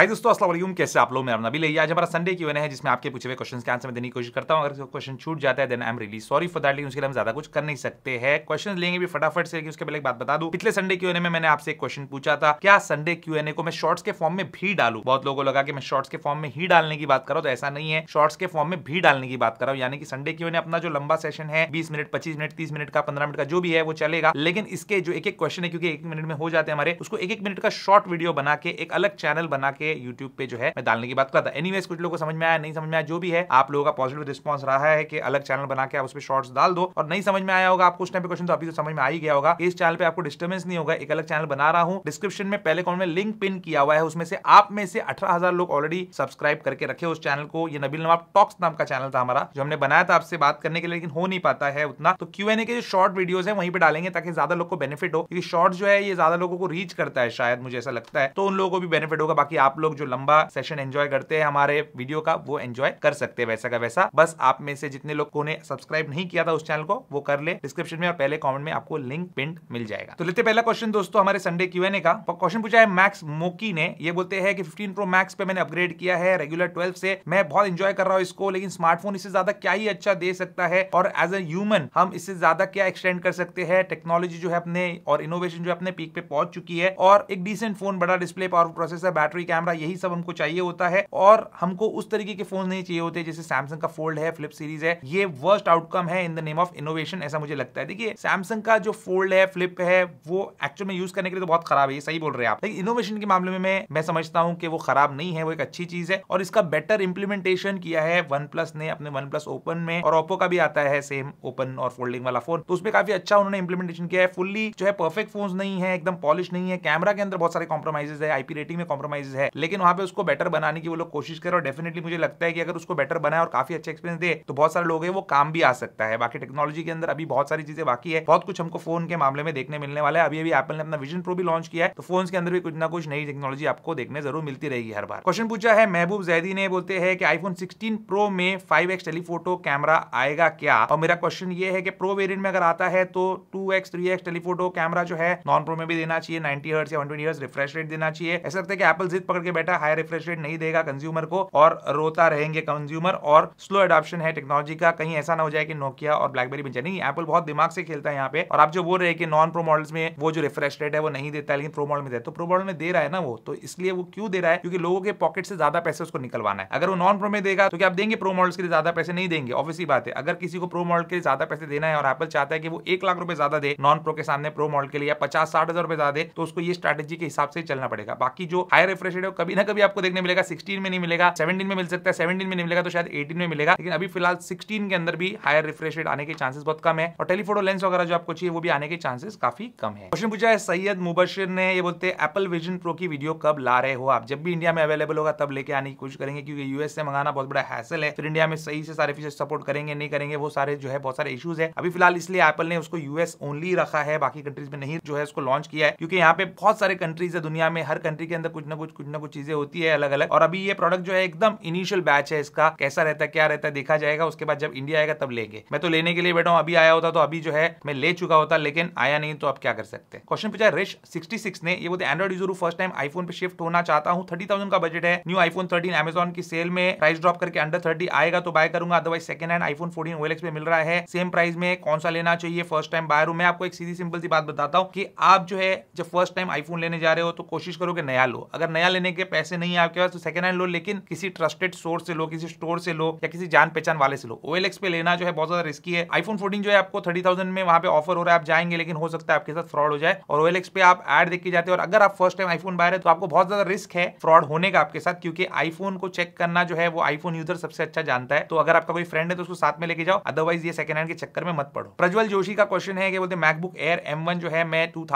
हाय दोस्तों वालेकुम। कैसे आप लोग? मेरा है आज हमारा संडे क्यों है, जिसमें आपके पूछे हुए क्वेश्चन के आंसर में देने की कोशिश करता हूँ। अगर क्वेश्चन छूट जाता है then I am really sorry for that लेकिन उसके लिए हम ज़्यादा कुछ कर नहीं सकते हैं। क्वेश्चन लेंगे भी फटाफट से उसके पहले एक बात बता दूँ। पिछले संडे क्यों में मैंने आपसे एक क्वेश्चन पूछा था, क्या संडे क्यों को मैं शॉर्ट्स के फॉर्म में भी डालू? बहुत लोगों लगा कि मैं शॉर्ट्स के फॉर्म में ही डालने की बात करो तो ऐसा नहीं है। शॉर्ट्स के फॉर्म में भी डालने की बात करो, यानी कि संडे क्यों अपना जो लंबा सेशन है, बीस मिनट, पच्चीस मिनट, तीस मिनट का, पंद्रह मिनट का, जो भी है, वो चलेगा। लेकिन इसके जो एक एक क्वेश्चन है, क्योंकि एक मिनट में हो जाते हैं हमारे, उसको एक एक मिनट का शॉर्ट वीडियो बना के, एक अलग चैनल बना के यूट्यूब पे जो है मैं डालने की बात करता। एनीवेज कुछ लोगों को समझ में आया, नहीं समझ में आया, जो भी है, आप लोगों का पॉजिटिव रिस्पॉन्स रहा है कि अलग चैनल बना के आप उस पर शॉर्ट्स डाल दो और नहीं समझ में आया होगा, आपको उस टाइम पे क्वेश्चन तो अभी तो समझ में आ ही गया होगा। इस चैनल पे आपको डिस्टर्बेंस नहीं होगा, एक अलग चैनल बना रहा हूँ। डिस्क्रिप्शन में पहले कॉमेंट में लिंक पिन किया हुआ है, उसमें से आप में से अठारह लोग ऑलरेडी सब्सक्राइब करके रखे उस चैनल को। ये नबील नवाब टॉक्स नाम का चैनल था हमारा, जो हमने बनाया था आपसे बात करने के लिए, लेकिन हो नहीं पाता है उतना। तो क्यू के जो शॉर्ट वीडियोस है, वहीं पे डालेंगे ताकि ज़्यादा लोग को बेनिफिट हो, क्योंकि शॉर्ट जो है, ये ज़्यादा लोगों को रीच करता है शायद, मुझे ऐसा लगता है। तो उन लोगों को भी बेनिफिट होगा, बाकी आप लोग जो लंबा सेशन एंजॉय करते हैं हमारे वीडियो का, वो एंजॉय कर सकते हैं वैसा का वैसा। बस आप में से जितने लोग ने सब्सक्राइब नहीं किया था उस चैनल को, वो कर ले डिस्क्रिप्शन में और पहले कॉमेंट में आपको लिंक पिंट मिल जाएगा। तो लेते पहला क्वेश्चन दोस्तों हमारे संडे क्यूएनए का। क्वेश्चन पूछा है मैक्स मोकी ने। ये बोलते हैं कि 15 प्रो मैक्स पे मैंने अपग्रेड किया है रेगुलर 12 से। मैं बहुत इंजॉय कर रहा हूँ इसको, लेकिन स्मार्टफ़ोन इससे ज़्यादा क्या ही अच्छा दे सकता है? और एज ए ह्यूमन हम इससे ज़्यादा क्या एक्सटेंड कर सकते हैं? टेक्नोलॉजी जो है अपने और इनोवेशन जो अपने पीक पे पहुँच चुकी है। और एक डिसेंट फ़ोन बड़ा display power processor battery camera यही सब हमको चाहिए होता है और हमको उस तरीके के फ़ोन नहीं चाहिए होते जैसे सैमसंग का फोल्ड है फ्लिप सीरीज़ है। ये वर्स्ट आउटकम है in the name of innovation ऐसा मुझे लगता है। देखिए सैमसंग का जो फोल्ड है फ्लिप है, वो एक्चुअल में यूज़ करने के लिए तो बहुत खराब है, ये सही बोल रहे हैं आप। लेकिन इनोवेशन के मामले में मैं समझता हूँ कि वो खराब नहीं है, वो एक अच्छी चीज़ है और इसका बेटर इंप्लीमेंटेशन किया है वन ने अपने वन ओपन में और ओप्पो का भी आता है सेम ओपन और फोल्डिंग वाला फ़ोन तो उसमें काफ़ी अच्छा उन्होंने इंप्लीमेंटेशन किया है। फुल्ली जो है परफेक्ट फ़ोन नहीं है, एकदम पॉलिश नहीं है। कैमरा के अंदर बहुत सारे कॉम्प्रोमाइजेस है आईपी रेटिंग में कॉम्प्रोमाइज है। लेकिन वहाँ पे उसको बेटर बनाने की वो लोग कोशिश करें और डेफिनेटली मुझे लगता है कि अगर उसको बेटर बनाए और काफ़ी अच्छा एक्सपीरियंस दे तो बहुत सारे लोग हैं, वो काम भी आ सकता है। बाकी टेक्नोलॉजी के अंदर अभी बहुत सारी चीज़ें बाकी है। बहुत कुछ हमको फ़ोन के मामले में देखने मिलने वाला है। अभी अभी एप्पल ने अपना विजन प्रो भी लॉन्च किया है तो फ़ोन के अंदर भी कुछ ना कुछ नई टेक्नोलॉजी आपको देखने ज़रूर मिलती रहेगी हर बार। क्वेश्चन पूछा है, महबूब जैदी ने बोलते हैं कि आईफोन 16 प्रो में फाइव एक्स टेलीफोटो कैमरा आएगा क्या? और मेरा क्वेश्चन ये है कि प्रो वेरियंट में अगर आता है तो 2x 3x टेलीफोटो कैमरा जो है नॉन प्रो में भी देना चाहिए 90 हर्ट्ज या 120 हर्ट्ज रिफ्रेश रेट देना चाहिए। ऐसा लगता है कि एप्पल जिद पकड़ के बैठा हाई रिफ्रेश रेट नहीं देगा कंज्यूमर को और रोता रहेंगे कंज्यूमर और स्लो एडॉप्शन है टेक्नोलॉजी का। कहीं ऐसा ना हो जाए कि नोकिया और ब्लैकबेरी बन जाए। नहीं एप्पल बहुत दिमाग से खेलता है यहाँ पे और आप जो बोल रहे हैं कि नॉन प्रो मॉडल्स में वो जो रिफ्रेश रेट है वो नहीं देता, लेकिन प्रो मॉडल में देता तो प्रो मॉडल में दे रहा है ना वो तो इसलिए वो क्यों दे रहा है? क्योंकि लोगों के पॉकेट से ज़्यादा पैसे उसको निकलवाना है। अगर वो नॉन प्रो में देगा तो क्या आप देंगे प्रो मॉडल्स के लिए ज़्यादा पैसे? नहीं देंगे ऑब्वियसली बात है। अगर किसी को प्रो मॉडल के लिए ज़्यादा पैसे देना है और एप्पल चाहता है कि वो एक लाख रुपए ज़्यादा दे नॉन प्रो के सामने प्रो मॉडल के लिए पचास साठ हज़ार रुपए ज़्यादा दे तो उसको ये स्ट्रेटेजी के हिसाब से चलना पड़ेगा। बाकी जो हाई रिफ्रेश रेट कभी ना कभी आपको देखने मिलेगा सिक्सटीन में नहीं मिलेगा सेवनटीन में मिल सकता है सेवनटीन में नहीं मिलेगा तो शायद एटीन में मिलेगा, लेकिन अभी फ़िलहाल सिक्सटीन के अंदर भी हायर रिफ्रेश रेट आने के चांसेस बहुत कम है और टेलीफोटो लेंस वगैरह जो आपको चाहिए वो भी आने के चांसेस काफ़ी कम है। क्वेश्चन पूछा है सैयद मुबशिर ने, ये बोलते हैं एप्पल विजन प्रो की वीडियो कब ला रहे हो आप? जब भी इंडिया में अवेलेबल होगा तब लेके आने की कोशिश करेंगे, क्योंकि यूएस से मंगाना बहुत बड़ा हैसल है। फिर इंडिया में सही से सारे फीचर सपोर्ट करेंगे, नहीं करेंगे, वो सारे जो है बहुत सारे इशूज है। अभी फ़िलहाल इसलिए एप्पल ने उसको यूएस ओनली रखा है, बाकी कंट्रीज़ में नहीं जो है उसको लॉन्च किया है, क्योंकि यहाँ पे बहुत सारे कंट्रीज़ है दुनिया में, हर कंट्री के अंदर कुछ ना कुछ कुछ ना कुछ चीज़ें होती है अलग अलग और अभी ये प्रोडक्ट जो है एकदम इनिशियल बैच है इसका। कैसा रहता है, क्या रहता है, देखा जाएगा। उसके बाद जब इंडिया आएगा तब लेंगे। मैं तो लेने के लिए बैठा हूँ। अभी आया होता तो अभी जो है मैं ले चुका होता, लेकिन आया नहीं तो आप क्या कर सकते हैं? क्वेश्चन पूछा रिश सिक्सटी ने, ये बोलते Android user first time iPhone पे शिफ्ट होना चाहता हूँ। थर्टी का बजट है। न्यू आईफोन थर्टीन अमेजोन की सेल में प्राइस ड्रॉप करके अंडर थर्टी आएगा तो बाय करूँगा। Otherwise second hand iPhone fourteen OLX पे मिल रहा है। सेम प्राइस में कौन सा लेना चाहिए? फ़र्स्ट टाइम बायर हूँ। मैं आपको एक सीधी सिंपल सी बात बताता हूँ कि आप जो है, जब फ़र्स्ट टाइम आईफोन लेने जा रहे हो तो कोशिश करो कि नया लो। अगर नया लेने के पैसे नहीं है आपके पास तो सेकंड हैंड लो, लेकिन किसी ट्रस्टेड सोर्स से लो, किसी स्टोर से लो, या किसी जान पहचान वाले से लो। ओएलएक्स पे लेना जो है बहुत ज़्यादा रिस्की है। आईफोन फोर्टीन जो है आपको थर्टी में वहाँ पे ऑफ़र हो रहा है, आप जाएँगे, लेकिन हो सकता है आपके साथ फ्रॉड हो जाए। और ओएलएक्स पे आप एड देख के जाते हैं, और अगर आप फ़र्स्ट टाइम आईफोन बाय रहे तो आपको बहुत ज़्यादा रिस्क है फ्रॉड होने का आपके साथ, क्योंकि आईफोन को चेक करना जो है, वो आईफोन यूज़र सबसे अच्छा जानता है। तो अगर आपका कोई फ्रेंड है तो उसको साथ में लेके जाओ अदरवाइज़ ये सेकंड हैंड के चक्कर में मत पड़ो। प्रज्वल जोशी का क्वेश्चन है कि बोलते मैकबुक एयर एम जो है, मैं टू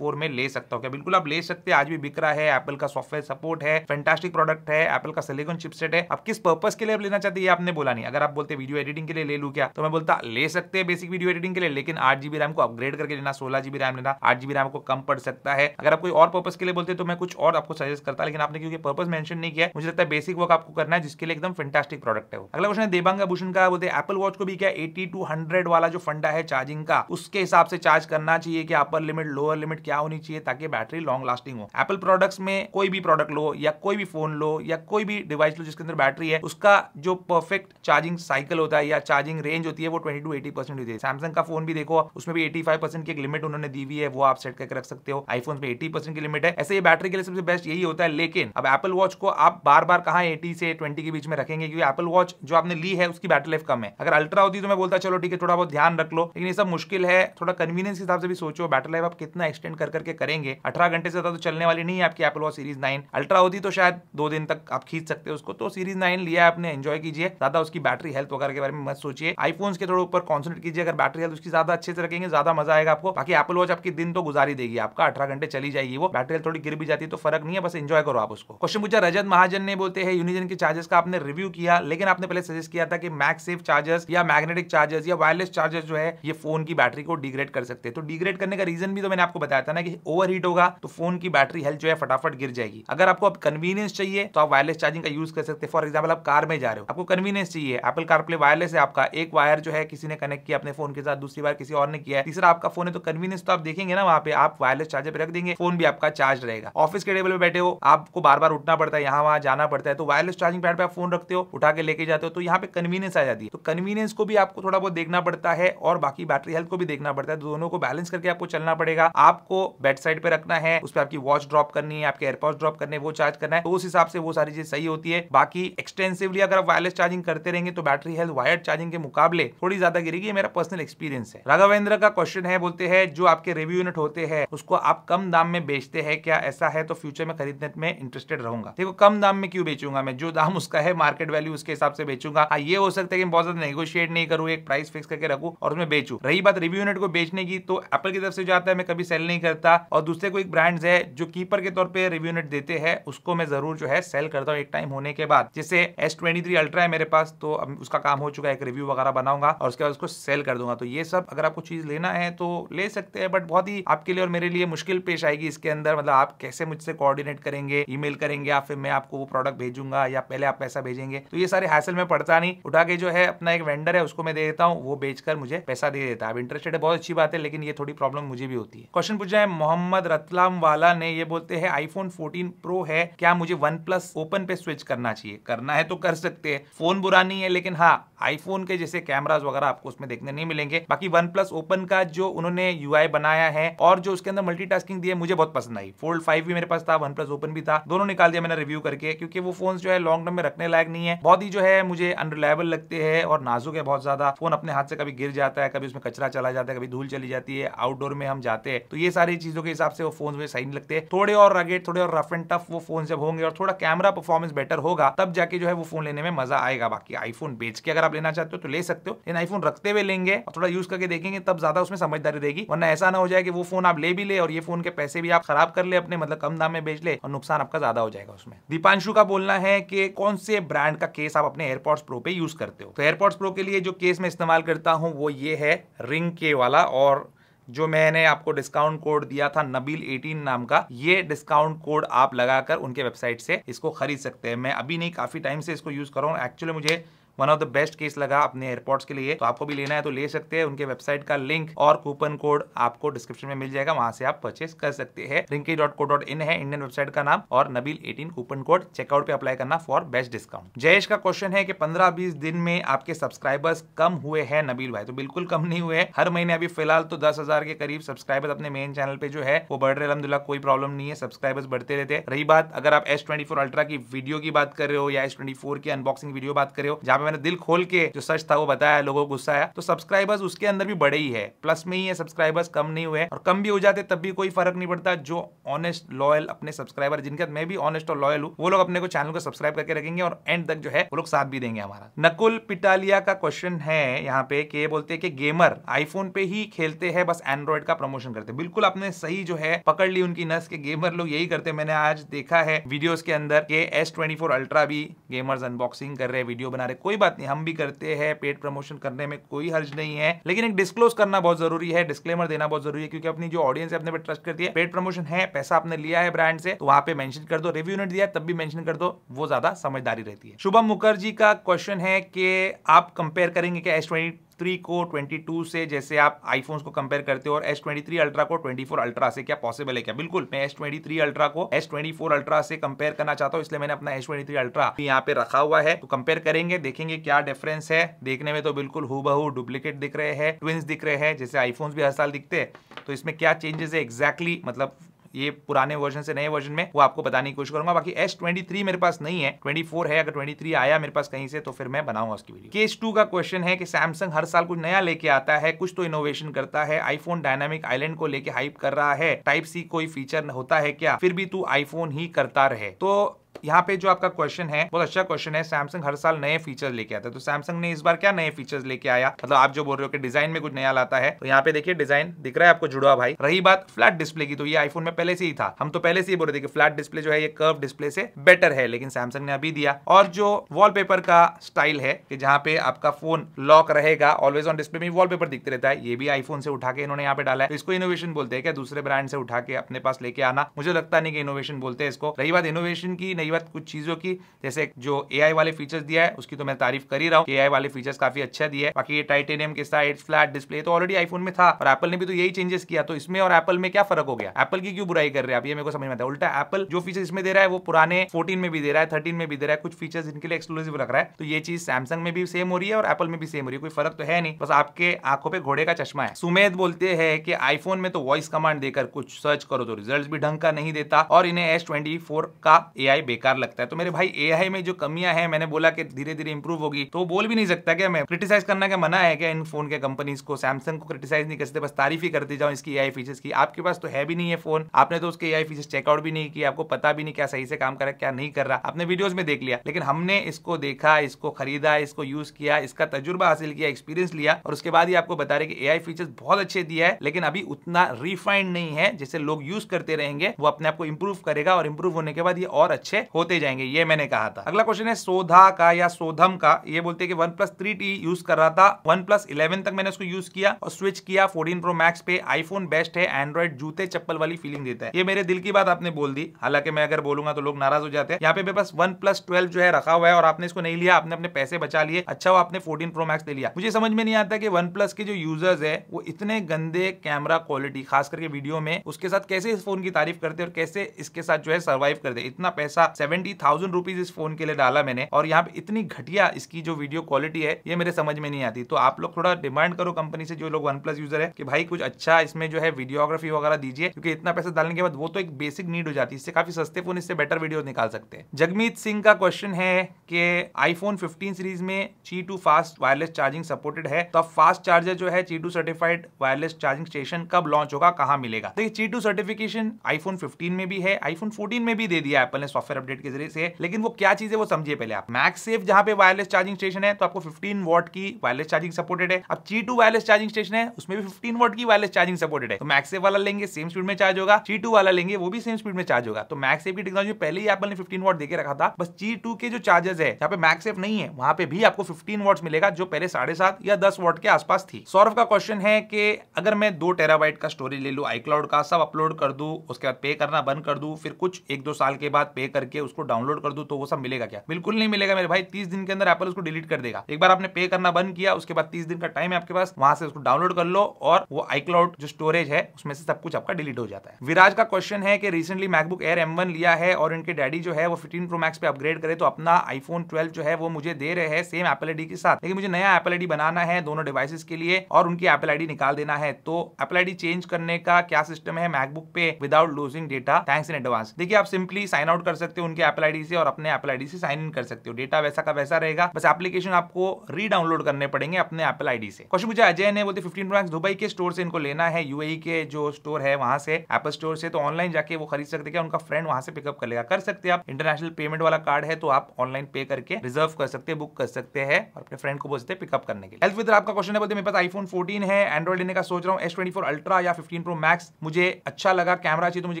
में ले सकता हूँ। क्या बिल्कुल आप ले सकते हैं, आज भी बिक रहा है एप्पल का सॉफ्टवेयर सपोर्ट है फैंटास्टिक प्रोडक्ट है एप्पल का सिलिकॉन चिपसेट है। अब किस पर्पज के लिए आप लेना चाहते हैं आपने बोला नहीं। अगर आप बोलते वीडियो एडिटिंग के लिए ले लू क्या तो मैं बोलता, ले सकते हैं बेसिक वीडियो एडिटिंग के लिए, लेकिन आठ जीबी रैम को अपग्रेड करके लेना, सोलह जीबी रैम लेना, आठ जीबी रैम को कम पड़ सकता है। अगर आप कोई और पर्पज के लिए बोलते तो मैं कुछ और आपको सजेस्ट करता, लेकिन आपने क्योंकि पर्पज मेंशन नहीं किया, मुझे लगता है बेसिक वर्क आपको करना है, जिसके लिए एकदम फैंटास्टिक प्रोडक्ट है अगला क्वेश्चन देबांगा भूषण का, बोलते एप्पल वॉच को भी क्या एटी टू हंड्रेड वाला जो फंडा है चार्जिंग का, उसके हिसाब से चार्ज करना चाहिए कि अपर लिमिट लोअर लिमिट क्या होनी चाहिए, ताकि बैटरी लॉन्ग लास्टिंग हो। एप्पल प्रोडक्ट्स में कोई प्रोडक्ट लो या कोई भी फ़ोन लो या कोई भी डिवाइस लो जिसके अंदर बैटरी है, उसका जो परफेक्ट चार्जिंग साइकिल होता है या चार्जिंग रेंज होती है, वो ट्वेंटी टू एटी परसेंट होती है। सैमसंग का फ़ोन भी देखो, उसमें भी एटी फाइव परसेंट की एक लिमिट उन्होंने दी हुई है, वो आप सेट करके रख सकते हो। आईफोन में एटी परसेंट की लिमिट है। ऐसे ये बैटरी के लिए सबसे बेस्ट यही होता है, लेकिन अब एप्पल वॉच को आप बार बार कहा एटी से ट्वेंटी के बीच में रखेंगे? क्योंकि एप्पल वॉच जो आपने ली है, उसकी बैटरी लाइफ कम है। अगर अल्ट्रा होती तो मैं बोलता, चलो ठीक है, थोड़ा बहुत ध्यान रख लो। लेकिन ये सब मुश्किल है, थोड़ा कन्वीनियंस हिसाब से भी सोचो। बैटरी लाइफ आप कितना एक्सटेंड कर करके करेंगे? अठारह घंटे से ज़्यादा तो चलने वाली नहीं है आपकी Apple Watch Series nine Ultra होती तो शायद दो दिन तक आप खींच सकते हो उसको। तो सीरीज़ नाइन लिया है आपने एंजॉय कीजिए। ज़्यादा उसकी बैटरी हेल्थ वगैरह के बारे में मत सोचिए। आईफोन के थोड़े ऊपर कॉन्सेंट्रेट कीजिए। अगर बैटरी हेल्थ उसकी ज़्यादा अच्छे से रखेंगे, ज़्यादा मज़ा आएगा आपको। बाकी एप्पल वॉच आपकी दिन तो गुजारी देगी। आपका अठारह घंटे चली जाएगी वो। बैटरी थोड़ी गिर भी जाती है तो फ़र्क नहीं है, बस एंजॉय करो आप उसको। क्वेश्चन पूछा, रजत महाजन ने बोलते हैं यूनिजन के चार्जेस का आपने रिव्यू किया, लेकिन आपने पहले सजेस्ट किया था कि मैक्स सेफ़ चार्जर्स या मैग्नेटिक चार्जर्स या वायरलेस चार्जर्स जो है, ये फ़ोन की बैटरी को डिग्रेड कर सकते हैं। तो डिग्रेड करने का रीजन भी तो मैंने आपको बताया था ना कि ओवर होगा तो फ़ोन की बैटरी हेल्थ जो है फटाफट गिर जाएगी। अगर आपको अब कन्वीनियंस चाहिए तो आप वायरलेस चार्जिंग का यूज़ कर सकते हैं। फॉर एग्ज़ाम्पल आप कार में जा रहे हो। आपको कन्वीनियंस चाहिए। एप्पल कार प्ले वायरलेस है आपका। एक वायर जो है किसी ने कनेक्ट किया अपने फ़ोन के साथ, दूसरी बार किसी और ने किया तीसरा आपका फ़ोन है तो कन्वीनियंस तो आप देखेंगे ना वहाँ पे। आप वायरलेस चार्जर पे रख देंगे फ़ोन भी आपका चार्ज रहेगा। ऑफ़िस के टेबल पे बैठे हो, आपको बार बार उठना पड़ता है, यहाँ वहाँ जाना पड़ता है। तो वायरलेस चार्जिंग पैड पे आप फ़ोन रखते हो, उठा के लेके जाते हो तो यहाँ पे कन्वीनियंस आ जाती है। तो कन्वीनियंस को भी आपको थोड़ा बहुत देखना पड़ता है और बाकी बैटरी हेल्थ को भी देखना पड़ता है। दोनों को बैलेंस करके आपको चलना पड़ेगा। आपको बेड साइड पे रखना है, उस पर आपकी वॉच ड्रॉप करनी है, आपके एयरपोर्ट ड्रॉप करने, वो चार्ज करना है तो उस हिसाब से वो सारी चीज़ सही होती है। बाकी एक्सटेंसिवली अगर आप वायरलेस चार्जिंग करते रहेंगे तो बैटरी हेल्थ वायर्ड चार्जिंग के मुकाबले थोड़ी ज़्यादा गिरेगी मेरा पर्सनल एक्सपीरियंस है। राघवेंद्र का क्वेश्चन है, बोलते हैं, जो आपके रिव्यू यूनिट होते हैं, उसको आप कम दाम में बेचते हैं, क्या ऐसा है? तो फ्यूचर में खरीदने में इंटरेस्टेड रहूँगा। देखो, कम दाम में क्यों बेचूँगा मैं? जो दाम उसका है मार्केट वैल्यू उसके हिसाब से बेचूँगा। हाँ ये हो सकता है कि बहुत ज़्यादा नेगोशिएट नहीं करूँ, एक प्राइस फिक्स करके रखू और उसमें बेचू। रही बात रिव्यू यूनिट को बेचने की तो एप्पल की तरफ़ से जाता है, मैं कभी सेल नहीं करता। और दूसरे कोई ब्रांड्स है, जो कीपर के तौर पर रिव्यू यूनिट देते हैं, उसको मैं ज़रूर जो है सेल करता हूँ एक टाइम होने के बाद। जैसे एस ट्वेंटी अल्ट्रा है मेरे पास तो अब उसका काम हो चुका है, एक रिव्यू वगैरह बनाऊँगा और उसके बाद उसको सेल कर दूँगा। तो ये सब अगर आपको चीज़ लेना है तो ले सकते हैं बट बहुत ही आपके लिए और मेरे लिए मुश्किल पेश आएगी इसके अंदर। मतलब आप कैसे मुझसे कोऑर्डिनेट करेंगे ईमेल करेंगे या फिर मैं आपको वो प्रोडक्ट भेजूँगा या पहले आप पैसा भेजेंगे। तो ये सारे हासिल में पड़ता नहीं। उठा के जो है अपना एक वेंडर है, उसको मैं दे देता हूँ, वो बेचकर मुझे पैसा दे देता है। इंटरेस्टेड है बहुत अच्छी बात है, लेकिन ये थोड़ी प्रॉब्लम मुझे भी होती है। क्वेश्चन पूछा है, मोहम्मद रतलाम वाला ने ये बोलते हैं आईफोन 14 प्रो है, क्या मुझे वन प्लस ओपन पे स्विच करना चाहिए? करना है तो कर सकते हैं। फ़ोन बुरा नहीं है, लेकिन हाँ आईफोन के जैसे कैमराज वगैरह आपको उसमें देखने नहीं मिलेंगे। बाकी वन प्लस ओपन का जो उन्होंने UI बनाया है और जो उसके अंदर मल्टीटास्किंग दी है, मुझे बहुत पसंद आई। फोल्ड फाइव भी मेरे पास था वन प्लस ओपन भी था। दोनों निकाल दिया मैंने रिव्यू करके, क्योंकि वो फ़ोन जो है लॉन्ग टर्म में रखने लायक नहीं है। बहुत ही जो है मुझे अनरिलायबल लगते हैं और नाजुक है बहुत ज़्यादा। फ़ोन अपने हाथ से कभी गिर जाता है, कभी उसमें कचरा चला जाता है, कभी धूल चली जाती है आउटडोर में हम जाते हैं। तो ये सारी चीज़ों के हिसाब से वो फ़ोन में सही नहीं लगते। थोड़े और रगेट थोड़े और एंड टफ वो फ़ोन जब होंगे और थोड़ा कैमरा परफॉर्मेंस बेटर होगा, तब जाके जो है वो फ़ोन लेने में मज़ा आएगा। बाकी आईफोन बेच के अगर आप लेना चाहते हो तो ले सकते हो। लेकिन आईफोन रखते हुए लेंगे और थोड़ा यूज़ करके देखेंगे, तब ज़्यादा उसमें समझदारी रहेगी। वरना ऐसा ना हो जाए कि वो फ़ोन आप ले भी ले और ये फ़ोन के पैसे भी आप खराब कर ले, अपने मतलब कम दाम में बेच ले और नुकसान आपका ज़्यादा हो जाएगा उसमें। दीपांशु का बोलना है कि कौन से ब्रांड का केस आप अपने एयरपोर्ट्स प्रो पे यूज़ करते हो? तो एयरपोर्ट्स प्रो के लिए जो केस मैं इस्तेमाल करता हूँ वो ये है रिंग के वाला और जो मैंने आपको डिस्काउंट कोड दिया था नबील 18 नाम का, ये डिस्काउंट कोड आप लगाकर उनके वेबसाइट से इसको खरीद सकते हैं। मैं अभी नहीं, काफ़ी टाइम से इसको यूज़ कर रहा हूँ। एक्चुअली मुझे one of the best case लगा अपने एयरपोर्ट्स के लिए। तो आपको भी लेना है तो ले सकते हैं। उनके वेबसाइट का लिंक और कूपन कोड आपको डिस्क्रिप्शन में मिल जाएगा। वहाँ से आप परचेस कर सकते हैं। Rinki dot co dot in है इंडियन वेबसाइट का नाम और Nabeel eighteen coupon code checkout पे अप्लाई करना फॉर बेस्ट डिस्काउंट जयेश का क्वेश्चन है कि पंद्रह बीस दिन में आपके सब्सक्राइबर्स कम हुए हैं नबील भाई? तो बिल्कुल कम नहीं हुए हर महीने अभी फ़िलहाल तो दस हज़ार के करीब सब्सक्राइबर्स अपने मेन चैनल पे जो है, वो बढ़ रहे अलहमदुल्ला कोई प्रॉब्लम नहीं है। सब्सक्राइबर्स बढ़ते रहते रही बात, अगर आप एस ट्वेंटी फोर अल्ट्रा की वीडियो की बात कर रहे हो या एस ट्वेंटी फोर की अनबॉक्सिंग वीडियो बात कर रहे हो, जहाँ मैंने दिल खोल के जो सच था वो बताया, लोगों को गुस्सा आया। तो सब्सक्राइबर्स उसके अंदर भी बड़े ही है। प्लस में ही है सब्सक्राइबर्स कम नहीं हुए और कम भी हो जाते, तब भी कोई फ़र्क नहीं पड़ता। जो ऑनेस्ट लॉयल अपने सब्सक्राइबर जिनके मैं भी ऑनेस्ट और लॉयल हूँ, वो लोग अपने को चैनल को सब्सक्राइब करके रखेंगे और एंड तक जो है, वो लोग साथ भी देंगे हमारा। नकुल पिटालिया का क्वेश्चन है यहाँ पे कि बोलते हैं कि गेमर आईफोन पे ही खेलते हैं, बस एंड्रॉइड का प्रमोशन करते हैं। बिल्कुल आपने सही जो है, पकड़ ली उनकी नस के गेमर लोग यही करते हैं। मैंने आज देखा है वीडियोस के अंदर के एस ट्वेंटी फोर अल्ट्रा भी गेमर्स अनबॉक्सिंग कर रहे हैं वीडियो बना रहे कोई बात नहीं, हम भी करते हैं पेड प्रमोशन करने में कोई हर्ज नहीं है। लेकिन एक डिस्क्लोज करना बहुत ज़रूरी है डिस्क्लेमर देना बहुत ज़रूरी है, क्योंकि अपनी जो ऑडियंस है, अपने पे ट्रस्ट करती है। पेड प्रमोशन है, पैसा आपने लिया है ब्रांड से तो वहाँ पे मेंशन कर दो रिव्यू ने दिया तब भी मेंशन कर दो, वो ज़्यादा समझदारी रहती है। शुभम मुखर्जी का क्वेश्चन है कि आप कंपेयर करेंगे कि एस ट्वेंटी थ्री को ट्वेंटी टू से जैसे आप आईफोन को कंपेयर करते हो और एस ट्वेंटी अल्ट्रा को ट्वेंटी फोर अल्ट्रा से, क्या पॉसिबल है क्या? बिल्कुल, मैं एस ट्वेंटी अल्ट्रा को एस ट्वेंटी अल्ट्रा से कंपेयर करना चाहता हूँ, इसलिए मैंने अपना एस ट्वेंटी थ्री अल्ट्रा यहाँ पे रखा हुआ है। तो कंपेयर करेंगे, देखेंगे क्या डिफरेंस है। देखने में तो बिल्कुल हु डुप्लीकेट दिख रहे हैं ट्विंस दिख रहे हैं, जैसे आईफोन भी हर साल दिखते हैं। तो इसमें क्या चेंजेस है एग्जैक्टली मतलब ये पुराने वर्जन से नए वर्जन में, वो आपको बताने की कोशिश करूँगा। बाकी एस मेरे पास नहीं है। ट्वेंटी है, अगर ट्वेंटी आया मेरे पास कहीं से तो फिर मैं बनाऊँगा उसकी वीडियो केस टू का क्वेश्चन है कि सैमसंग हर साल कुछ नया लेके आता है, कुछ तो इनोवेशन करता है। आईफोन डायनामिक आइलैंड को लेके हाइप कर रहा है। टाइप सी कोई फीचर होता है क्या? फिर भी तू आईफोन ही करता रहे। तो यहाँ पे जो आपका क्वेश्चन है, बहुत अच्छा क्वेश्चन है। सैमसंग हर साल नए फीचर्स लेके आता है। तो सैमसंग ने इस बार क्या नए फीचर्स लेके आया? मतलब आप जो बोल रहे हो कि डिज़ाइन में कुछ नया लाता है तो यहाँ पे देखिए डिज़ाइन दिख रहा है आपको जुड़ा भाई। रही बात फ्लैट डिस्प्ले की तो ये आईफोन में पहले से ही था। हम तो पहले से ही बोल रहे थे कि फ्लैट डिस्प्ले जो है, ये कर्व डिस्प्ले से बेटर है, लेकिन सैमसंग ने अभी दिया। और जो वॉलपेपर का स्टाइल है, कि जहाँ पे आपका फ़ोन लॉक रहेगा ऑलवेज ऑन डिस्प्ले में वॉलपेपर दिखते रहता है, ये भी आईफोन से उठा के इन्होंने यहाँ पे डाला है। तो इसको इनोवेशन बोलते हैं क्या? दूसरे ब्रांड से उठा के अपने पास लेके आना। मुझे लगता नहीं कि इनोवेशन बोलते हैं इसको। रही बात इनोवेशन की नई बात कुछ चीज़ों की, जैसे जो एआई वाले फीचर्स दिया है, उसकी तो मैं तारीफ़ कर ही रहा हूँ। ए वाले फीचर्स काफ़ी अच्छा दिया है। बाकी टाइटेनियम के साइड फ्लैट डिस्प्ले तो ऑलरेडी आईफोन में था और एप्पल ने भी तो यही चेंजेस किया। तो इसमें और एप्पल में क्या फ़र्क हो गया? एप्पल की क्यों बुराई कर रहे हैं आप? ये मेरे को समझ में आता है। उल्टा एप्पल जो फीचर इसमें दे रहा है, वो पुराने फोर्टीन में भी दे रहा है थर्टीन में भी दे रहा है, कुछ फीचर्स इनके लिए एक्सक्लूसिव रख रहा है। तो ये चीज़ सैमसंग में भी सेम हो रही है और एप्पल में भी सेम हो रही है। कोई फ़र्क तो है नहीं। बस आपके आँखों पे घोड़े का चश्मा है। सुमेद बोलते हैं कि आईफोन में तो वॉइस कमांड देकर कुछ सर्च करो तो रिज़ल्ट भी ढंग का नहीं देता और इन्हें एस ट्वेंटी का ए बेकार लगता है। तो मेरे भाई एआई में जो कमियाँ है, मैंने बोला कि धीरे धीरे इंप्रूव होगी तो बोल भी नहीं सकता क्या मैं? क्रिटिसाइज करना क्या मना है क्या इन फ़ोन के कंपनीज़ को? सैमसंग को क्रिटिसाइज नहीं कर सकते बस तारीफ़ ही करते जाओ इसकी एआई फीचर्स की। आपके पास तो है भी नहीं है फ़ोन आपने तो उसके एआई फीचर्स चेकआउट भी नहीं किया आपको पता भी नहीं क्या सही से काम कर रहा क्या नहीं कर रहा। आपने वीडियोस में देख लिया, लेकिन हमने इसको देखा, इसको खरीदा, इसको यूज़ किया, इसका तजुर्बा हासिल किया एक्सपीरियंस लिया, और उसके बाद ही आपको बता रहे कि एआई फीचर्स बहुत अच्छे दिया है, लेकिन अभी उतना रिफाइंड नहीं है, जैसे लोग यूज़ करते रहेंगे, वो अपने आप को इंप्रूव करेगा, और इंप्रूव होने के बाद ये और अच्छे होते जाएँगे, ये मैंने कहा था। अगला क्वेश्चन है सोधा का या सोधम का। ये बोलते हैं कि OnePlus three T use कर रहा था। वन प्लस इलेवन तक मैंने उसको यूज़ किया और स्विच किया। फोर्टीन प्रो मैक्स पे आईफोन बेस्ट है। एंड्रॉइड जूते, चप्पल वाली फीलिंग देता है। ये मेरे दिल की बात आपने बोल दी। हालाँकि मैं अगर बोलूँगा तो लोग नाराज़ हो जाते हैं। यहाँ पे बस वन प्लस जो है रखा हुआ है और आपने इसको नहीं लिया। आपने अपने पैसे बचा लिए। अच्छा वो आपने फोर्टीन प्रो मैक्स ले लिया। मुझे समझ में नहीं आता कि वन प्लस के जो यूज़र्स है, वो इतने गंदे कैमरा क्वालिटी खास करके वीडियो में, उसके साथ कैसे इस फ़ोन की तारीफ़ करते और कैसे इसके साथ जो है सर्वाइव करते इतना पैसा सेवेंटी थाउज़ेंड रुपीज़ इस फ़ोन के लिए डाला मैंने और यहाँ पे इतनी घटिया इसकी जो वीडियो क्वालिटी है, ये मेरे समझ में नहीं आती। तो आप लोग थोड़ा डिमांड करो कंपनी से, जो लोग वन प्लस यूज़र है, कि भाई कुछ अच्छा इसमें जो है वीडियोग्राफी वगैरह दीजिए, क्योंकि इतना पैसा डालने के बाद वो तो एक बेसिक नीड हो जाती है। इससे काफ़ी सस्ते फ़ोन इससे बेटर वीडियो निकाल सकते हैं। जगमीत सिंह का क्वेश्चन है कि आईफोन 15 सीरीज़ में Qi two fast wireless charging supported है। तो फास्ट चार्जर जो है Qi two certified wireless charging station कब लॉन्च होगा, कहाँ मिलेगा? देखिए ची टू सर्टिफिकेशन आईफोन 15 में भी है आईफोन 14 में भी दे दिया एप्पल ने सॉफ्टवेयर अपडेट के ज़रिए से, लेकिन वो क्या चीज़ है वो समझिए पहले आप। मैक्स सेफ़ जहाँ पे वायरलेस चार्जिंग स्टेशन है तो आपको 15 वॉट की वायरलेस चार्जिंग सपोर्टेड है। अब ची वायरलेस चार्जिंग स्टेशन है, उसमें भी 15 वॉट की वायरलेस चार्जिंग सपोर्टेड है। तो मैक्सेफ वाला लेंगे सेम स्पीड में चार्ज होगा। ची वाला लेंगे, वो भी सेम स्पीड में चार्ज होगा। तो मैक्सेफ की टेक्नोलॉजी पहले ही एप्पल ने 15 वॉट देके रखा था। बस ची के जो चार्जर्स है यहाँ पे मैक्सेफ नहीं है, वहाँ पे भी आपको 15 वॉट्स मिलेगा, जो पहले साढ़े सात या दस वॉट के आसपास थी। सौरभ का क्वेश्चन है कि अगर मैं दो टेराबाइट का स्टोरेज ले लू आईक्लाउड का सब अपलोड कर दू, उसके बाद पे करना बंद कर दू, फिर कुछ एक दो साल के बाद पे करके उसको डाउनलोड कर दू तो वो सब मिलेगा क्या? बिल्कुल नहीं मिलेगा मेरे भाई। तीस दिन के अंदर एप्पल उसको डिलीट कर देगा। एक बार आपने पे करना बंद किया, उसके बाद तीस दिन का टाइम है आपके पास, वहाँ से उसको डाउनलोड कर लो और वो आईक्लाउड जो स्टोरेज है, उसमें से सब कुछ आपका डिलीट हो जाता है। विराज का क्वेश्चन है कि रिसेंटली मैकबुक एयर एम लिया है और इनके डैडी जो है वो फिफ्टीन प्रो मैक्स पे अपग्रेड करे तो अपना आईफोन ट्वेल्व जो है वो मुझे दे रहे हैं सेम एप्पल आईडी के साथ। लेकिन मुझे नया एप्पल आईडी बनाना है दोनों डिवाइसेस के लिए और उनकी एप्पल आईडी निकाल देना है। तो एप्पल आईडी चेंज करने का क्या सिस्टम है मैकबुक पे without losing data thanks in advance देखिए, आप सिंपली साइन आउट कर सकते हो उनके एप्पल आईडी से और अपने एप्पल आईडी से साइन इन कर सकते हो। डेटा वैसा का वैसा रहेगा। बस एप्लीकेशन आपको री डाउनलोड करने पड़ेंगे अपने एप्पल आईडी से। क्वेश्चन मुझे अजय ने बोलते फिफ्टीन प्रो मैक्स दुबई के स्टोर से इनको लेना है। यूएई के जो स्टोर है, वहाँ से एप्पल स्टोर से तो ऑनलाइन जाके वो खरीद सकते क्या? उनका फ्रेंड वहाँ से पिकअप कर लेगा। कर सकते आप। इंटरनेशनल पेमेंट वाला कार्ड है तो आप ऑनलाइन पे करके रिज़र्व कर सकते हैं बुक कर सकते हैं और अपने फ्रेंड को बोल सकते पिकअप करने के लिए। हेल्थ विद आपका क्वेश्चन है, बोलते, मेरे पास आईफोन 14 है एंड्रॉइड लेने का सोच रहा हूँ एस ट्वेंटी फोर अल्ट्रा या 15 प्रो मैक्स मुझे अच्छा लगा कैमरा चाहिए तो मुझे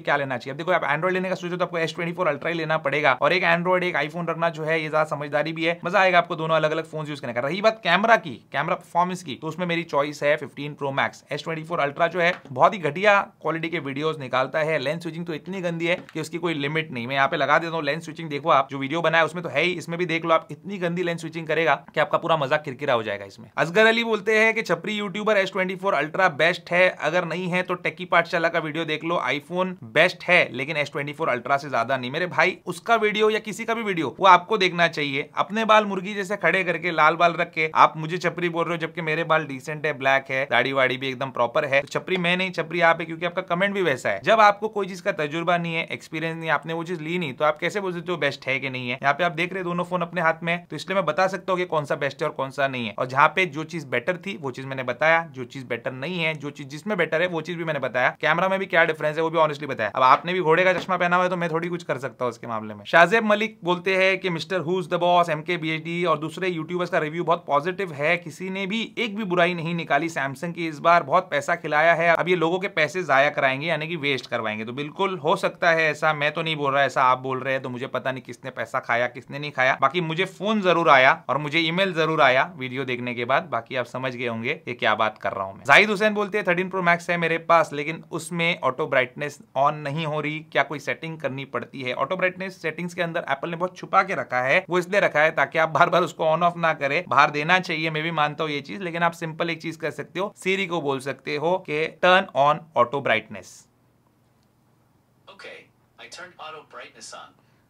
क्या लेना चाहिए? अब देखो, आप एंड्रॉइड लेने का सोचो तो आपको एस ट्वेंटी फोर अल्ट्रा ही लेना पड़ेगा। और एक एंड्रॉइड एक आईफोन रखना जो है, ये ज़्यादा समझदारी भी है। मज़ा आएगा आपको दोनों अलग अलग फ़ोन यूज़ करने का। रही बात कैमरा की कैमरा परफॉर्मेंस की तो उसमें मेरी चॉइस है fifteen Pro Max S twenty four Ultra जो है, बहुत ही घटिया क्वालिटी के वीडियोस निकालता है। लेंस स्विचिंग तो इतनी गंदी है कि उसकी कोई लिमिट नहीं। मैं यहाँ पे लगा देता हूँ लेंस स्विचिंग देखो आप, जो वीडियो बनाया उसमें तो है ही, इसमें भी देख लो आप, इतनी गंदी लेंस स्विचिंग करेगा कि आपका पूरा मज़ा किरकिरा हो जाएगा इसमें। असगर अली बोलते हैं कि छपरी YouTuber S twenty four Ultra best है, अगर नहीं है तो टेकी पाठशाला का वीडियो देख लो आईफोन बेस्ट है, लेकिन एस ट्वेंटी फोर अल्ट्रा से ज़्यादा नहीं। मेरे भाई उसका वीडियो या किसी का भी वीडियो, वो आपको देखना चाहिए। अपने बाल मुर्गी जैसे खड़े करके, लाल बाल रख के, आप मुझे छपरी बोल रहे हो, जबकि मेरे बाल डिसेंट है ब्लैक है दाढ़ी वाड़ी भी एकदम प्रॉपर है। तो छपरी मैं नहीं, छपरी आप है, क्योंकि आपका कमेंट भी वैसा है। जब आपको कोई चीज़ का तजुर्बा नहीं है एक्सपीरियंस नहीं आपने वो चीज़ ली नहीं तो आप कैसे बोल सकते हो बेस्ट है कि नहीं है? यहाँ पे आप देख रहे दोनों फ़ोन अपने हाथ में तो इसलिए मैं बता सकता हूँ कि कौन सा बेस्ट है और कौन सा नहीं है। और जहाँ पे जो चीज़ बेटर थी, वो चीज़ मैंने बताया। जो चीज़ बेटर नहीं है, जो चीज़ जिसमें बेटर है, वो चीज़ भी मैंने बताया। कैमरा में भी क्या डिफरेंस है, वो भी ऑनेस्टली बताया। अब आपने भी घोड़े का चश्मा पहना हुआ है तो मैं थोड़ी कुछ कर सकता हूँ उसके मामले में। शाहजेब मलिक बोलते हैं कि mister who's the boss M K और दूसरे यूट्यूबर्स का रिव्यू बहुत पॉजिटिव है। किसी ने भी एक भी बुराई नहीं निकाली। सैमसंग की इस बार बहुत पैसा खिलाया है। अब ये लोगों के पैसे जाया कराएँगे, यानी कि वेस्ट करवाएँगे। तो बिल्कुल हो सकता है ऐसा। मैं तो नहीं बोल रहा ऐसा आप बोल रहे हैं तो मुझे पता नहीं किसने पैसा खाया, किसने नहीं खाया। बाकी मुझे फ़ोन ज़रूर आया और मुझे ईमेल ज़रूर आया वीडियो देखने के बाद। बाकी आप समझ गए होंगे ये क्या बात कर रहा हूँ मैं। जाहिद हुसैन बोलते हैं थर्टीन प्रो मैक्स है मेरे पास, लेकिन उसमें ऑटो ब्राइटनेस ऑन नहीं हो रही। क्या कोई सेटिंग करनी पड़ती है? ऑटो ब्राइटनेस सेटिंग्स के अंदर एप्पल ने बहुत छुपा के रखा है, वो इसलिए रखा है ताकि आप बार बार उसको ऑन ऑफ़ ना करें बाहर देना चाहिए, मैं भी मानता हूँ ये चीज़, लेकिन आप सिंपल एक चीज़ कर सकते हो सीरी को बोल सकते हो कि टर्न ऑन ऑटो ब्राइटनेस.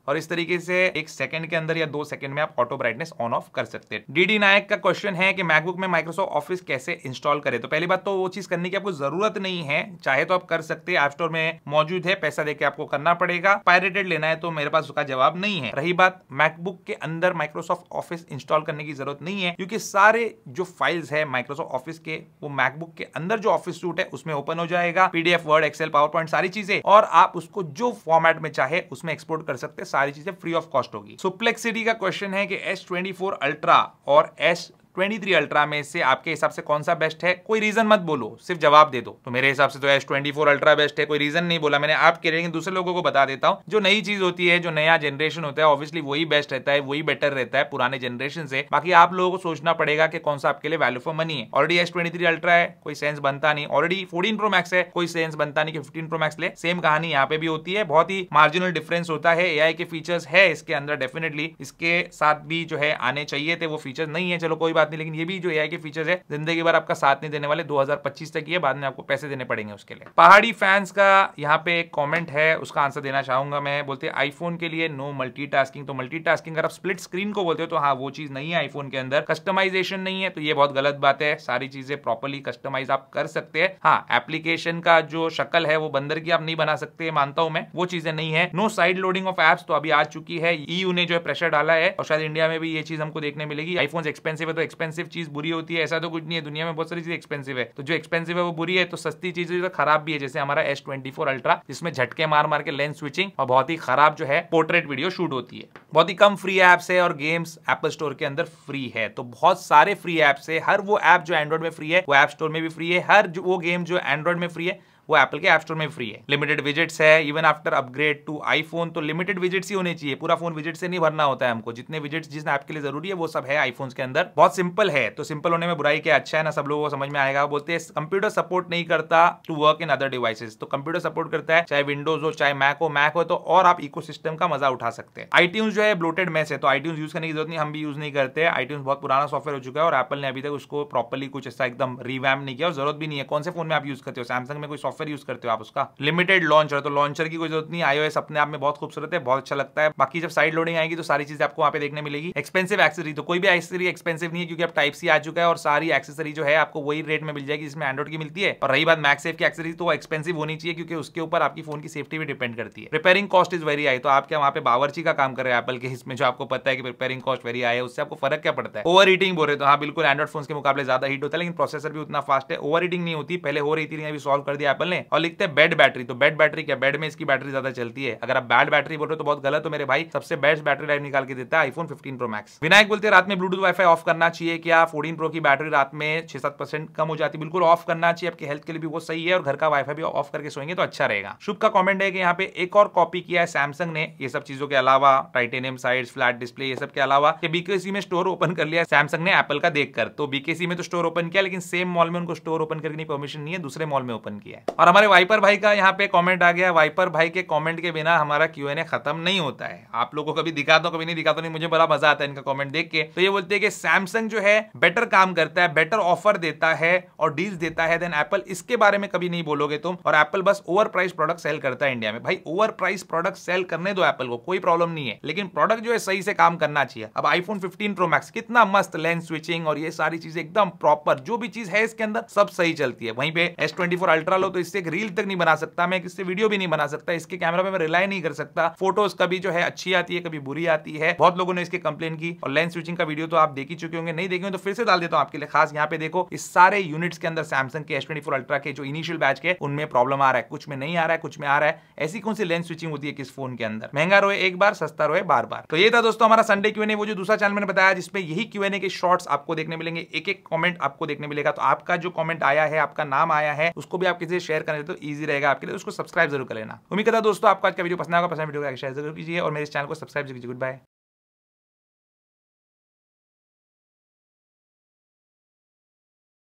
और इस तरीके से एक सेकंड के अंदर या दो सेकंड में आप ऑटो ब्राइटनेस ऑन ऑफ़ कर सकते हैं। डीडी नायक का क्वेश्चन है कि मैकबुक में माइक्रोसॉफ्ट ऑफ़िस कैसे इंस्टॉल करें? तो पहली बात तो वो चीज़ करने की आपको ज़रूरत नहीं है। चाहे तो आप कर सकते हैं ऐप स्टोर में मौजूद है, पैसा देके आपको करना पड़ेगा। पायरेटेड लेना है तो मेरे पास उसका जवाब नहीं है। रही बात मैकबुक के अंदर माइक्रोसॉफ्ट ऑफ़िस इंस्टॉल करने की ज़रूरत नहीं है, क्योंकि सारे जो फाइल्स है माइक्रोसॉफ्ट ऑफ़िस के, वो मैकबुक के अंदर जो ऑफ़िस सूट है, उसमें ओपन हो जाएगा। PDF Word Excel PowerPoint सारी चीज़ें, और आप उसको जो फॉर्मेट में चाहे, उसमें एक्सपोर्ट कर सकते हैं। सारी चीज़ें फ्री ऑफ़ कॉस्ट होगी। सुप्लेक्सिटी का क्वेश्चन है कि एस ट्वेंटी फोर अल्ट्रा और एस 23 अल्ट्रा में से आपके हिसाब से कौन सा बेस्ट है? कोई रीजन मत बोलो, सिर्फ़ जवाब दे दो। तो मेरे हिसाब से तो S twenty four ultra best है, कोई रीजन नहीं बोला मैंने। आपके लेकिन दूसरे लोगों को बता देता हूँ। जो नई चीज़ होती है, जो नया जनरेशन होता है ऑब्वियसली वही बेस्ट रहता है, वही बेटर रहता है पुराने जनरेशन से। बाकी आप लोगों को सोचना पड़ेगा कि कौन सा आपके लिए वैल्यू फॉर मनी है। Already S twenty three ultra है, कोई सेंस बनता नहीं। ऑलरेडी फोर्टीन प्रो मैक्स है, कोई सेंस बनता नहीं कि फिफ्टीन प्रो मैक्स ले। सेम कहानी यहाँ पे भी होती है। बहुत ही मार्जिनल डिफरेंस होता है। एआई के फीचर्स है इसके अंदर डेफिनेटली इसके साथ भी जो है आने चाहिए थे, वो फीचर्स नहीं है। चलो कोई बात नहीं, लेकिन ये भी जो एआई के फीचर्स है, ज़िंदगी भर आपका साथ नहीं देने वाले 2025 तक ये बाद में आपको पैसे देने पड़ेंगे उसके लिए। पहाड़ी फैंस का यहाँ पे एक कमेंट है, उसका आंसर देना चाहूँगा मैं। बोलते आईफोन के लिए नो मल्टीटास्किंग तो मल्टीटास्किंग अगर आप स्प्लिट स्क्रीन को बोलते हो तो हाँ वो चीज़ नहीं है आईफोन के अंदर। कस्टमाइजेशन नहीं है तो ये बहुत गलत बात है। सारी चीज़ें प्रॉपरली कस्टमाइज आप कर सकते हैं। हाँ एप्लीकेशन का जो शक्ल है, वो बंदर की आप नहीं बना सकते, मानता हूँ मैं। वो चीज़ें नहीं है। No side loading of apps तो अभी आ चुकी है। ईयू ने जो है प्रेशर डाला है, और शायद इंडिया में भी ये चीज़ हमको देखने मिलेगी। आईफोन एक्सपेंसिव है तो एक्सपेंसिव चीज़ बुरी होती है, ऐसा तो कुछ नहीं है, दुनिया में बहुत सारी चीज़ एक्सपेंसिव है। तो जो एक्सपेंसिव है वो बुरी है तो सस्ती चीज़ तो खराब भी है, जैसे हमारा एस ट्वेंटी फोर अल्ट्रा जिसमें झटके मार मार के लेंस स्विचिंग और बहुत ही खराब जो है पोर्ट्रेट वीडियो शूट होती है। बहुत ही कम फ्री एप्स है और गेम्स एप्पल स्टोर के अंदर फ्री है। तो बहुत सारे फ्री एप्स है, हर वो ऐप जो एंड्रॉइड में फ्री है, वो ऐप स्टोर में भी फ्री है, हर वो गेम जो एंड्रॉइड में फ्री है वो एप्पल के ऐप स्टोर में फ्री है। लिमिटेड विजिट्स है even after upgrade to iPhone तो लिमिटेड विजिट्स ही होने चाहिए। पूरा फ़ोन विज़िट से नहीं भरना होता है हमको। जितने विजिट्स जिस ऐप के लिए ज़रूरी है, वो सब है आईफोन के अंदर। बहुत सिंपल है। तो सिंपल होने में बुराई क्या? अच्छा है ना? सब लोगों को समझ में आएगा। बोलते हैं कंप्यूटर सपोर्ट नहीं करता to work in other devices तो कंप्यूटर सपोर्ट करता है, चाहे विंडोज़ हो, चाहे मैक हो मैक हो तो और आप इको का मज़ा उठा सकते हैं। आईट्यून जो है ब्लोटेड मैस है। तो आईट्यून यूज़ करने की ज़रूरत नहीं, हम भी यूज़ नहीं करते आईट्यून बहुत पुराना सॉफ्टवेयर हो चुका है और एप्पल ने अभी तक उसको प्रॉपरली कुछ ऐसा एकदम रिवैम नहीं किया और ज़रूरत भी नहीं है। कौन से फ़ोन में आप यूज़ करते हो? सैमसंग में कोई सॉफ्टवेयर यूज़ करते हो आप उसका? लिमिटेड लॉन्चर तो लॉन्चर की कोई ज़रूरत नहीं आईओएस अपने आप में बहुत खूबसूरत है, बहुत अच्छा लगता है। बाकी जब साइड लोडिंग आएगी तो सारी चीज़ें आपको वहाँ पे देखने मिलेगी। एक्सपेंसिव एक्सेसरी तो कोई भी एक्सेसरी एक्सपेंसिव नहीं है, क्योंकि अब टाइप सी आ चुका है और सारी एक्सेसरी जो है आपको वही रेट में मिल जाएगी जिसमें एंड्रॉइड की मिलती है। और रही बात मैक्सेफ की एक्सेसरी तो एक्सपेंसिव होनी चाहिए, क्योंकि उसके ऊपर आपकी फ़ोन की सेफ्टी भी डिपेंड करती है। Repairing cost is very high तो आप क्या वहाँ पे बावरची का काम कर रहे हैं एप्पल के? इसमें जो आपको पता है कि रिपेयरिंग कॉस्ट वेरी आई है, उससे आपको फ़र्क क्या पड़ता है? ओवर हीटिंग बोल रहे तो हाँ बिल्कुल एंड्रॉइड फ़ोन के मुकाबले ज़्यादा हीट होता है, लेकिन प्रोसेसर भी उतना फास्ट है। ओवर हीटिंग नहीं होती, पहले हो रही थी अभी सॉल्व कर दिया एप्पल ने और लिखते हैं बेड बैटरी तो बेड बैटरी क्या? बेड में इसकी बैटरी ज़्यादा चलती है। अगर आप बैड बैटरी बोल रहे हो तो बहुत गलत हो मेरे भाई। सबसे बेस्ट बैटरी लाइफ निकाल के देता है आईफोन 15 प्रो मैक्स विनायक बोलते रात में ब्लूटूथ वाईफाई ऑफ़ करना चाहिए क्या? 14 प्रो की बैटरी रात में छह सात परसेंट कम हो जाती। है बिल्कुल ऑफ़ करना चाहिए। आपकी हेल्थ के लिए भी वो सही है और घर का वाईफाई भी ऑफ़ करके सोएँगे तो अच्छा रहेगा। शुभ का कमेंट है कि यहाँ पे एक और कॉपी किया है सैमसंग ने। ये सब चीज़ों के अलावा टाइटेनियम साइड फ्लैट डिस्प्ले ये सब के अलावा बीकेसी में स्टोर ओपन कर लिया सैमसंग ने एप्पल का देखकर। तो बीकेसी में तो स्टोर ओपन किया, लेकिन सेम मॉल में उनको स्टोर ओपन करने की परमिशन नहीं है, दूसरे मॉल में ओपन किया है। और हमारे वाइपर भाई का यहाँ पे कमेंट आ गया। वाइपर भाई के कमेंट के बिना हमारा क्यू एन ए खत्म नहीं होता है। आप लोगों को कभी दिखाता हूँ कभी नहीं दिखाता नहीं, मुझे बड़ा मज़ा आता है इनका कमेंट देख के। तो ये बोलते हैं कि सैमसंग जो है बेटर काम करता है बेटर ऑफ़र देता है और डील्स देता है। देन एप्पल इसके बारे में कभी नहीं बोलोगे तुम। और एप्पल बस ओवर प्राइस प्रोडक्ट सेल करता है इंडिया में। भाई ओवर प्राइस प्रोडक्ट सेल करने दो एप्पल को, कोई प्रॉब्लम नहीं है। लेकिन प्रोडक्ट जो है, सही से काम करना चाहिए। अब आईफोन 15 प्रो मैक्स कितना मस्त लेंस स्विचिंग और ये सारी चीज़ें एकदम प्रॉपर जो भी चीज़ है इसके अंदर, सब सही चलती है। वहीं पे एस ट्वेंटी फोर अल्ट्रा लो तो इससे एक रील तक नहीं बना सकता, मैं इससे वीडियो भी नहीं बना सकता, इसके कैमरा में मैं रिलाई नहीं कर सकता। फ़ोटोज़ कभी जो है अच्छी आती है, कभी बुरी आती है। बहुत लोगों ने इसकी कंप्लेन की। और लेंस स्विचिंग का वीडियो तो आप देख ही चुके होंगे, नहीं देखे तो फिर से डाल देता हूँ आपके लिए। खास यहाँ पे देखो, इस सारे यूनिट्स के अंदर सैमसंग के एस अल्ट्रा के जो इनिशियल बैच के, उनमें प्रॉब्लम आ रहा है। कुछ में नहीं आ रहा है, कुछ में आ रहा है। ऐसी कौन सी लेंस स्विचिंग होती है किस फ़ोन के अंदर? महँगा रोए एक बार, सस्ता रोए बार बार। तो ये था दोस्तों हमारा संडे क्यू वो जो दूसरा चैनल मैंने बताया, जिसमें यही क्यू के शॉर्ट्स आपको देखने मिलेंगे एक एक कॉमेंट आपको देखने मिलेगा। तो आपका जो कॉमेंट आया है, आपका नाम आया है, उसको भी आप किसी शेयर करें तो ईजी रहेगा आपके लिए उसको सब्सक्राइब ज़रूर कर लेना। उम्मीद करता दोस्तों, आपको आज का वीडियो पसंद आएगा पसंद वीडियो को शेयर ज़रूर कीजिए और मेरे चैनल को सब्सक्राइब कीजिए। Good bye